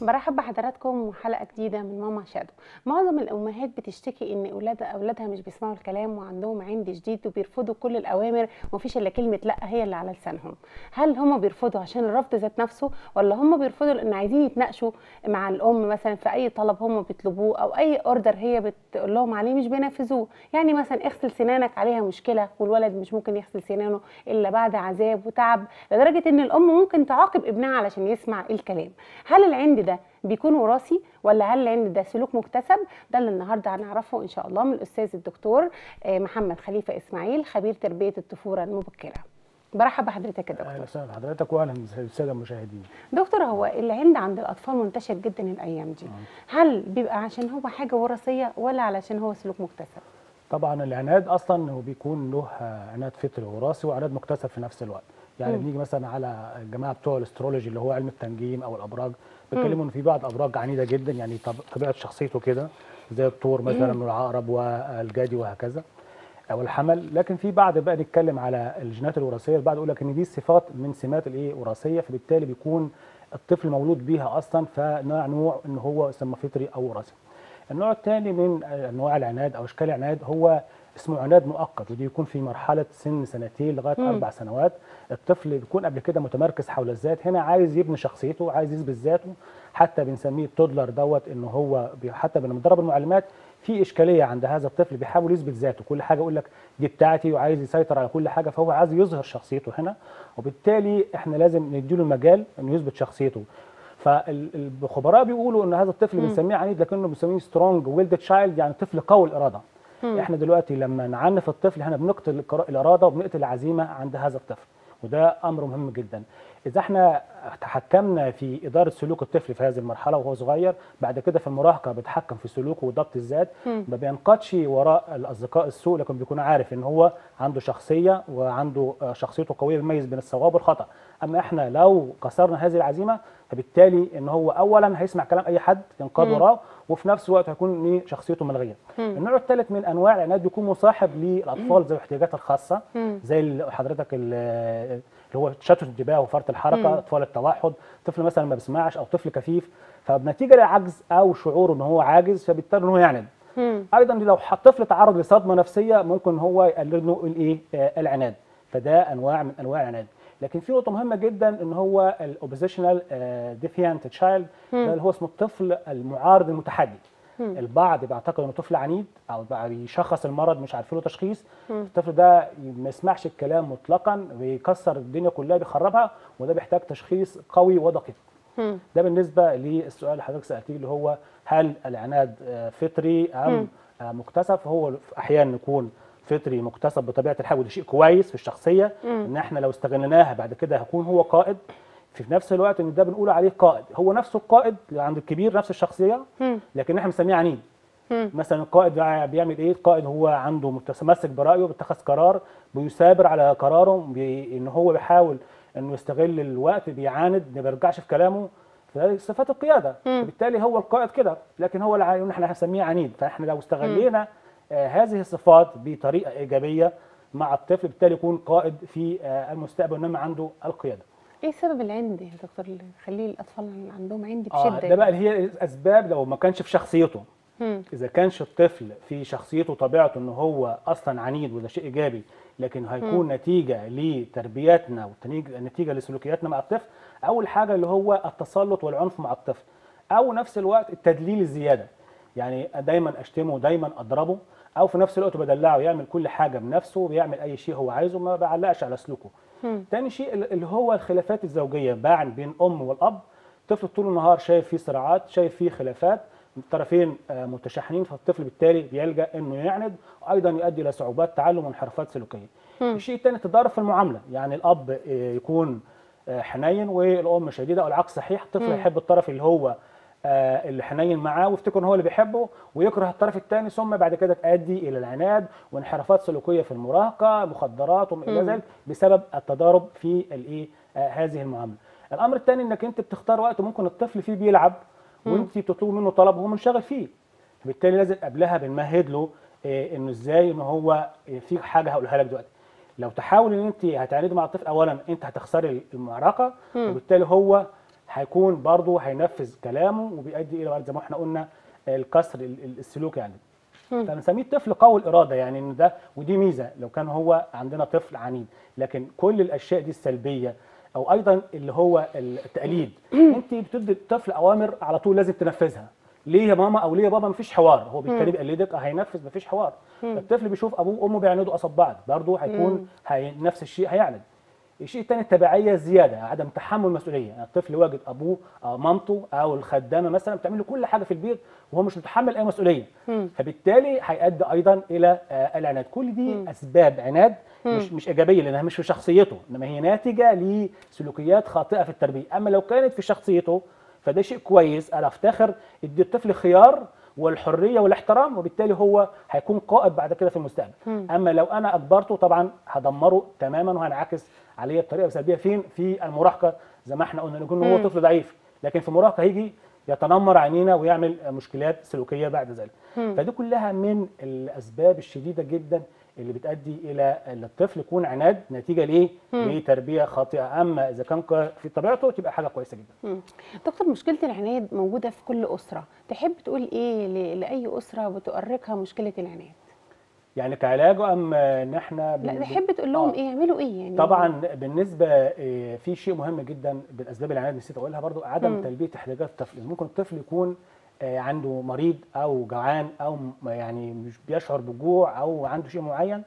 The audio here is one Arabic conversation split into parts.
برحب بحضراتكم وحلقة جديدة من ماما شادو. معظم الأمهات بتشتكي إن اولادها أولادها مش بيسمعوا الكلام وعندهم عند شديد وبيرفضوا كل الأوامر ومفيش إلا كلمة لأ هي اللي على لسانهم. هل هم بيرفضوا عشان الرفض ذات نفسه ولا هم بيرفضوا لأن عايزين يتناقشوا مع الأم مثلا في أي طلب هم بيطلبوه أو أي order هي بتقول لهم عليه مش بينفذوه؟ يعني مثلا اغسل سنانك عليها مشكلة والولد مش ممكن يغسل سنانه إلا بعد عذاب وتعب لدرجة إن الأم ممكن تعاقب ابنها علشان يسمع الكلام. هل العند ده بيكون وراثي ولا هل العند ده سلوك مكتسب؟ ده اللي النهارده هنعرفه إن شاء الله من الأستاذ الدكتور آه، محمد خليفة إسماعيل خبير تربية الطفولة المبكرة. برحب بحضرتك يا أهلا دكتور وسهلا. بحضرتك واهلا بالساده المشاهدين. دكتور هو العند عند الأطفال منتشر جدا الأيام دي. هل بيبقى عشان هو حاجة وراثية ولا علشان هو سلوك مكتسب؟ طبعا العناد أصلا هو بيكون له عناد فطري وراثي وعناد مكتسب في نفس الوقت. يعني مم. بنيجي مثلا على الجماعة بتوع الأسترولوجي اللي هو علم التنجيم أو الأبراج. بيتكلموا إن في بعض أبراج عنيدة جدا يعني طب- طبيعة شخصيته كده زي الطور مثلا والعقرب والجدي وهكذا أو الحمل. لكن في بعض بقى نتكلم على الجينات الوراثية البعض يقول لك إن دي صفات من سمات الإيه؟ وراثية فبالتالي بيكون الطفل مولود بيها أصلا فنوع نوع إن هو يسمى فطري أو وراثي. النوع الثاني من أنواع العناد أو أشكال العناد هو اسمه عناد مؤقت ودي يكون في مرحلة سن سنتين لغاية مم. أربع سنوات. الطفل بيكون قبل كده متمركز حول الذات هنا عايز يبني شخصيته عايز يثبت ذاته. حتى بنسميه ال toddler دوت ان هو حتى بنضرب المعلمات في إشكالية عند هذا الطفل بيحاول يثبت ذاته. كل حاجة يقول لك دي بتاعتي وعايز يسيطر على كل حاجة فهو عايز يظهر شخصيته هنا. وبالتالي إحنا لازم نديله المجال إنه يثبت شخصيته. فالخبراء بيقولوا إن هذا الطفل. بنسميه عنيد لكنه بنسميه strong-willed child يعني طفل قوي الإرادة. مم. إحنا دلوقتي لما نعنف الطفل إحنا بنقتل الإرادة وبنقتل العزيمة عند هذا الطفل وده أمر مهم جدا إذا إحنا تحكمنا في إدارة سلوك الطفل في هذه المرحلة وهو صغير بعد كده في المراهقة بيتحكم في سلوكه وضبط الذات. ما بينقادش وراء الأصدقاء السوء لكن بيكون عارف إن هو عنده شخصية وعنده شخصيته قوية بيميز بين الصواب والخطأ أما إحنا لو كسرنا هذه العزيمة فبالتالي إن هو اولا هيسمع كلام أي حد ينقاد. وراه وفي نفس الوقت هيكون إيه شخصيته ملغيه. النوع الثالث من أنواع العناد بيكون مصاحب للأطفال ذوي الاحتياجات الخاصة. زي حضرتك ال- اللي هو تشتت الانتباه وفرط. الحركة أطفال التوحد طفل مثلا ما بيسمعش أو طفل كفيف فبنتيجة لعجز أو شعوره إن هو عاجز فبيضطر إن هو يعند. أيضا لو ح- طفل تعرض لصدمة نفسية ممكن هو يقلل له الايه آه، العناد فده أنواع من أنواع العناد لكن في نقطة مهمة جدا إن هو الاوبوزيشنال defiant child اللي هو اسمه الطفل المعارض المتحدي. البعض بيعتقد إنه طفل عنيد أو بيشخص المرض مش عارفين له تشخيص. الطفل ده ما يسمعش الكلام مطلقا بيكسر الدنيا كلها بيخربها وده بيحتاج تشخيص قوي ودقيق. ده بالنسبة للسؤال اللي حضرتك سألتيه اللي هو هل العناد آه، فطري. أم آه، مكتسب فهو أحيانا يكون فطري مكتسب بطبيعة الحال وده شيء كويس في الشخصية مم. إن إحنا لو استغليناها بعد كده هيكون هو قائد في نفس الوقت إن ده بنقول عليه قائد هو نفسه القائد عند الكبير نفس الشخصية مم. لكن إحنا بنسميه عنيد مم. مثلا القائد بيعمل إيه القائد هو عنده متمسك برأيه بيتخذ قرار بيثابر على قراره بي... إن هو بيحاول إنه يستغل الوقت بيعاند ما بيرجعش في كلامه فهذه صفات القيادة مم. فبالتالي هو القائد كده لكن هو. إحنا هنسميه عنيد فإحنا لو استغلينا آه هذه الصفات بطريقة إيجابية مع الطفل بالتالي يكون قائد في آه المستقبل انما عنده القيادة. إيه سبب العند يا دكتور؟ اللي يخليه الأطفال اللي عندهم عند آه بشدة؟ ده بقى اللي هي الاسباب لو ما كانش في شخصيته. مم. إذا كانش الطفل في شخصيته طبيعته إن هو أصلا عنيد وده شيء إيجابي لكن هيكون نتيجة لتربيتنا ونتيجه لسلوكياتنا مع الطفل أول حاجة اللي هو التسلط والعنف مع الطفل أو نفس الوقت التدليل الزيادة. يعني دايما أشتمه دايما أضربه. أو في نفس الوقت بدلعه يعمل كل حاجة بنفسه بيعمل أي شيء هو عايزه ما بعلقش على سلوكه. تاني شيء اللي هو الخلافات الزوجية باع بين الام والأب الطفل طول النهار شايف فيه صراعات شايف فيه خلافات الطرفين آه، متشاحنين فالطفل بالتالي بيلجأ إنه يعند وأيضا يؤدي إلى صعوبات تعلم وانحرافات سلوكية. الشيء الثاني التضارب في المعاملة يعني الأب آه، يكون آه، حنين والأم شديدة أو العكس صحيح الطفل. يحب الطرف اللي هو اللي حنين معاه ويفتكر إن هو اللي بيحبه ويكره الطرف الثاني ثم بعد كده تؤدي إلى العناد وانحرافات سلوكية في المراهقة مخدرات وما إلى. ذلك بسبب التضارب في الايه آه، هذه المعاملة. الأمر الثاني إنك أنت بتختار وقت ممكن الطفل فيه بيلعب وأنت بتطلب منه طلب وهو منشغل فيه فبالتالي لازم قبلها بنمهد له آه، إنه إزاي ان هو آه، في حاجة هقولها لك دلوقتي لو تحاول إن أنت هتعاندي مع الطفل اولا أنت هتخسري المعركه. وبالتالي هو هيكون برضه هينفذ كلامه وبيؤدي إلى زي ما إحنا قلنا الكسر ال- ال- السلوكي يعني. فبنسميه الطفل قوي الإرادة يعني إن ده ودي ميزة لو كان هو عندنا طفل عنيد. لكن كل الأشياء دي السلبية أو أيضا اللي هو التقليد أنت بتدي الطفل أوامر على طول لازم تنفذها. ليه يا ماما أو ليه يا بابا؟ مفيش حوار. هو بالتالي بيقلدك هينفذ مفيش حوار. الطفل بيشوف أبوه وأمه بيعندوا قصاد بعض. برضه هيكون هي نفس الشيء هيعند الشيء الثاني التبعية الزياده عدم تحمل المسؤوليه يعني الطفل واجد أبوه أو مامته أو الخدامة مثلا بتعمل له كل حاجة في البيت وهو مش متحمل أي مسؤولية. فبالتالي هيؤدي أيضا إلى آه، العناد. كل دي أسباب عناد مش مش إيجابية لأنها مش في شخصيته إنما هي ناتجة لسلوكيات خاطئة في التربية. أما لو كانت في شخصيته فده شيء كويس. أنا أفتخر ادي الطفل خيار والحرية والاحترام وبالتالي هو هيكون قائد بعد كده في المستقبل. أما لو أنا أجبرته طبعا هدمره تماما وهنعكس عليه بطريقة سلبية فين في المراهقة. زي ما إحنا قلنا يكون هو طفل ضعيف. لكن في المراهقه هيجي يتنمر علينا ويعمل مشكلات سلوكية بعد ذلك. فدي كلها من الأسباب الشديدة جدا اللي بتؤدي إلى إن الطفل يكون عناد نتيجة ليه؟ لتربية خاطئة. أما إذا كان في طبيعته تبقى حاجة كويسة جدا. مم. دكتور مشكلة العناد موجودة في كل أسرة. تحب تقول إيه لأي أسرة بتؤرقها مشكلة العناد؟ يعني كعلاج أم ان إحنا لا تحب تقول لهم آه. إيه يعملوا إيه يعني؟ طبعا بالنسبة آه، في شيء مهم جدا بالأسباب العناد نسيت أقولها برضو عدم مم. تلبية احتياجات الطفل. ممكن الطفل يكون آه، عنده مريض أو جوعان أو م- يعني مش بيشعر بجوع أو عنده شيء معين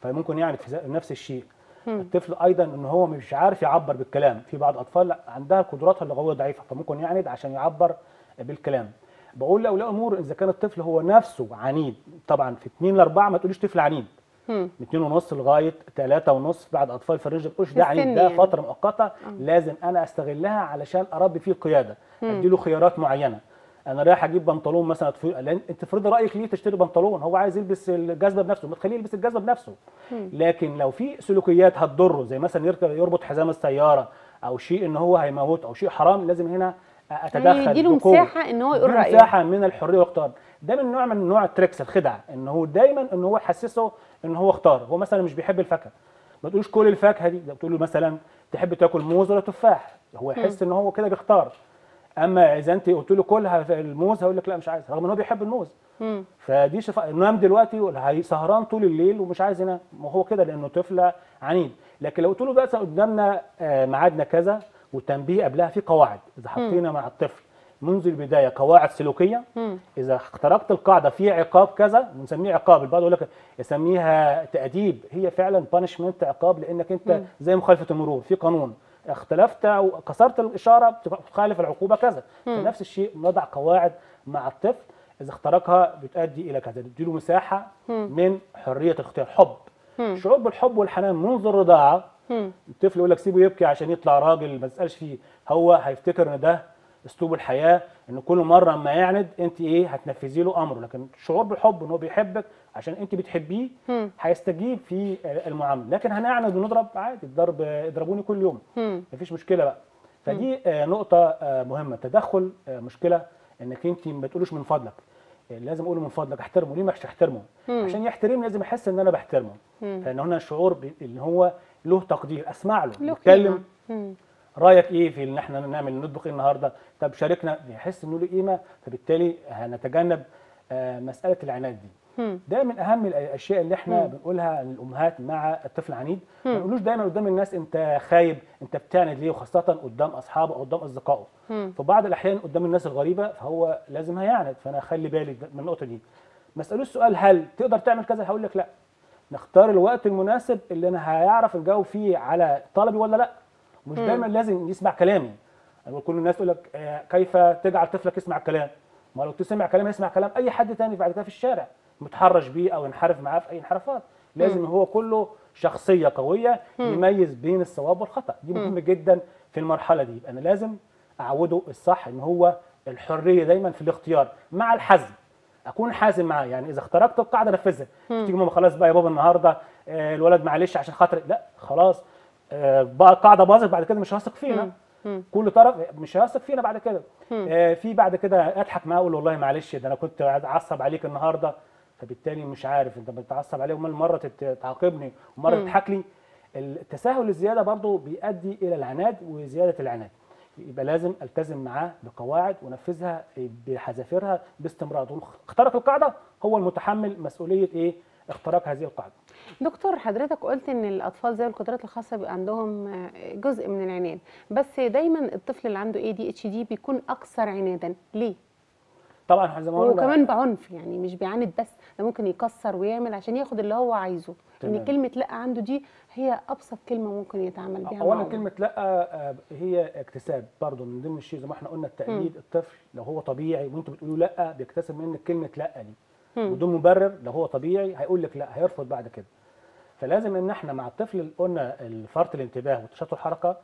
فممكن يعني في ذا- نفس الشيء. الطفل أيضا إن هو مش عارف يعبر بالكلام. في بعض الاطفال لا، عندها قدراتها اللغوية ضعيفة فممكن يعند عشان يعبر بالكلام. بقول لأولياء الأمور إذا كان الطفل هو نفسه عنيد طبعا في 2 ل 4 ما تقوليش طفل عنيد. من 2 ونص لغاية 3 ونص بعد أطفال في الرينج بتقولش ده عنيد ده يعني. فترة مؤقتة لازم أنا أستغلها علشان أربي فيه القيادة. أديله خيارات معينة. أنا رايح أجيب بنطلون مثلا تف- لأن أنت فرض رأيك ليه تشتري بنطلون؟ هو عايز يلبس الجزمة بنفسه ما تخليه يلبس الجزمة بنفسه. لكن لو في سلوكيات هتضره زي مثلا يركب يربط حزام السيارة أو شيء إن هو هيموت أو شيء حرام لازم هنا أتدخل يعني يديله. مساحة إن هو يقول رأيه. مساحة من الحرية واختار. ده من نوع من نوع ال tricks الخدع إن هو دايما إن هو يحسسه إن هو اختار. هو مثلا مش بيحب الفاكهة. ما تقولوش كل الفاكهة دي. ده بتقول له مثلا تحب تاكل موز ولا تفاح هو يحس إن هو كده بيختار. أما إذا أنت قلت له كلها في الموز هيقول لك لا مش عايز رغم إن هو بيحب الموز. مم. فدي شفا... نام دلوقتي سهران طول الليل ومش عايز ينام. ما هو كده لأنه طفل عنيد. لكن لو قلت له بقى قدامنا آه، ميعادنا كذا والتنبيه قبلها في قواعد إذا حطينا مع الطفل منذ البداية قواعد سلوكية مم. إذا اخترقت القاعدة في عقاب كذا بنسميه عقاب البعض يقول لك يسميها تأديب هي فعلا بانشمنت عقاب لأنك أنت مم. زي مخالفة المرور في قانون اختلفت أو كسرت الإشارة بتخالف العقوبة كذا فنفس الشيء نضع قواعد مع الطفل إذا اخترقها بتؤدي إلى كذا تديله مساحة من حرية الاختيار حب مم. شعور بالحب والحنان منذ الرضاعة. الطفل يقول لك سيبه يبكي عشان يطلع راجل ما تسألش فيه. هو هيفتكر إن ده أسلوب الحياة إن كل مرة ما يعند أنت إيه هتنفذي له أمره. لكن الشعور بالحب إن هو بيحبك عشان أنت بتحبيه. هيستجيب في المعاملة. لكن هنعند ونضرب عادي الضرب اضربوني كل يوم. مفيش مشكلة بقى. فدي آه، نقطة آه، مهمة. تدخل آه، مشكلة إنك أنت ما تقولوش من فضلك. لازم أقول من فضلك. احترمه. ليه مش احترمه. عشان يحترمني لازم يحس إن أنا بحترمه. فإن هنا الشعور إن هو له تقدير أسمع له. مم. رأيك إيه في ان إحنا نعمل نطبخ إيه النهارده؟ طب شاركنا يحس إنه له قيمة فبالتالي هنتجنب آه، مسألة العناد دي. مم. ده من أهم الأشياء اللي إحنا بنقولها للأمهات مع الطفل العنيد. ما نقولوش دايما قدام الناس أنت خايب أنت بتعند ليه؟ وخاصة قدام أصحابه أو قدام أصدقائه. مم. في بعض الأحيان قدام الناس الغريبة فهو لازم هيعند. فأنا أخلي بالي من النقطة دي. ما اسالوش سؤال هل تقدر تعمل كذا؟ هقول لك لا. نختار الوقت المناسب اللي أنا هيعرف الجو فيه على طلبي ولا لأ. مش دايما لازم يسمع كلامي. أنا كل الناس تقول لك آه، كيف تجعل طفلك يسمع كلام؟ ما لو تسمع كلام يسمع كلام أي حد تاني بعد كده في الشارع. متحرش بيه أو ينحرف معاه في أي انحرافات. لازم هو كله شخصية قوية يميز بين الصواب والخطأ. دي مهم جدا في المرحلة دي. أنا لازم أعوده الصح إن هو الحرية دايما في الاختيار مع الحزم. أكون حازم معاه. يعني إذا اخترقت القاعدة نفذها. تيجي ماما خلاص بقى يا بابا النهارده آه، الولد معلش عشان خاطر لا خلاص. آه، بقى القاعده باظت بعد كده مش هثق فينا. كل طرف مش هيثق فينا بعد كده. آه في بعد كده أضحك معاه أقول والله معلش ده أنا كنت اتعصب عليك النهارده. فبالتالي مش عارف أنت بتتعصب عليه؟ امال مرة تعاقبني ومرة تضحك لي. التساهل الزيادة برضو بيؤدي إلى العناد وزيادة العناد. يبقى لازم ألتزم معاه بقواعد ونفذها بحذافيرها باستمرار. اخترق القاعدة هو المتحمل مسؤولية إيه؟ اختراق هذه القاعدة. دكتور حضرتك قلت إن الأطفال ذوي القدرات الخاصة بيبقى عندهم جزء من العناد بس دايما الطفل اللي عنده اي دي اتش دي بيكون أكثر عنادا. ليه؟ طبعا زي ما وكمان بعنف يعني مش بيعاند بس ده ممكن يكسر ويعمل عشان ياخد اللي هو عايزه. ان تمام. كلمة لأ عنده دي هي أبسط كلمة ممكن يتعامل بيها اولا كلمة لأ آه، هي اكتساب برضه من ضمن الشيء زي ما إحنا قلنا التقليد الطفل لو هو طبيعي وأنتوا بتقولوا لأ بيكتسب منك كلمة لأ دي. بدون مبرر لو هو طبيعي هيقول لك لأ هيرفض بعد كده. فلازم إن إحنا مع الطفل اللي قلنا فرط الانتباه وتشتت الحركة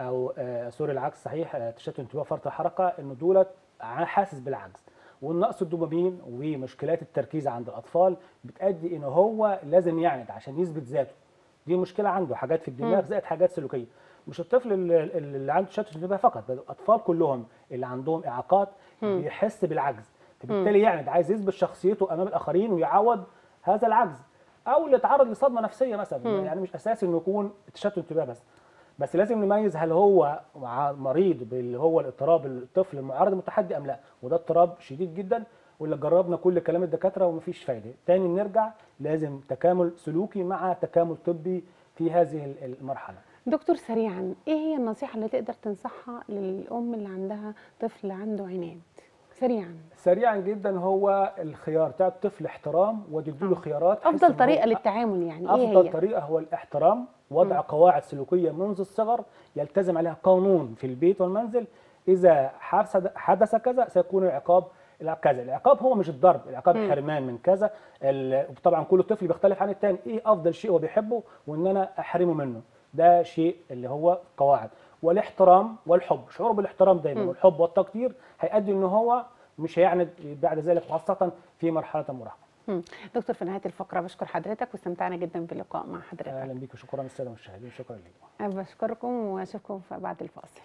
أو آه سوري العكس صحيح آه، تشتت الانتباه وفرط الحركة ان دولت حاسس بالعجز. والنقص الدوبامين ومشكلات التركيز عند الأطفال بتؤدي إن هو لازم يعند عشان يثبت ذاته. دي مشكلة عنده حاجات في الدماغ زائد حاجات سلوكية. مش الطفل اللي, اللي عنده تشتت انتباه فقط بل الأطفال كلهم اللي عندهم إعاقات بيحس بالعجز. فبالتالي يعند عايز يثبت شخصيته أمام الآخرين ويعوض هذا العجز. أو اللي اتعرض لصدمة نفسية مثلا يعني مش أساسي إنه يكون تشتت انتباه بس. بس لازم نميز هل هو مريض باللي هو الاضطراب الطفل المعرض المتحدي أم لا. وده اضطراب شديد جدا واللي جربنا كل كلام الدكاترة ومفيش فايدة. تاني نرجع لازم تكامل سلوكي مع تكامل طبي في هذه المرحلة. دكتور سريعا إيه هي النصيحة اللي تقدر تنصحها للأم اللي عندها طفل عنده عناد؟ سريعا. سريعا جدا هو الخيار بتاع الطفل احترام وتديله خيارات حيث إن أفضل هو- طريقة للتعامل يعني إيه أفضل هي؟ طريقة هو الاحترام وضع قواعد سلوكية منذ الصغر يلتزم عليها قانون في البيت والمنزل. إذا حدث كذا سيكون العقاب كذا. العقاب هو مش الضرب العقاب حرمان من كذا. طبعا كل طفل بيختلف عن الثاني إيه أفضل شيء هو بيحبه وإن أنا أحرمه منه. ده شيء اللي هو قواعد. والاحترام والحب. شعور بالاحترام دايما. والحب والتقدير هيؤدي إن هو مش هيعند بعد ذلك خاصة في مرحلة المراهقه. دكتور في نهاية الفقرة بشكر حضرتك واستمتعنا جدا باللقاء مع حضرتك. أهلا بيك وشكرا للسادة المشاهدين شكرا لكم بشكركم وأشوفكم بعد الفاصل.